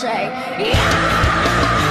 say, yeah!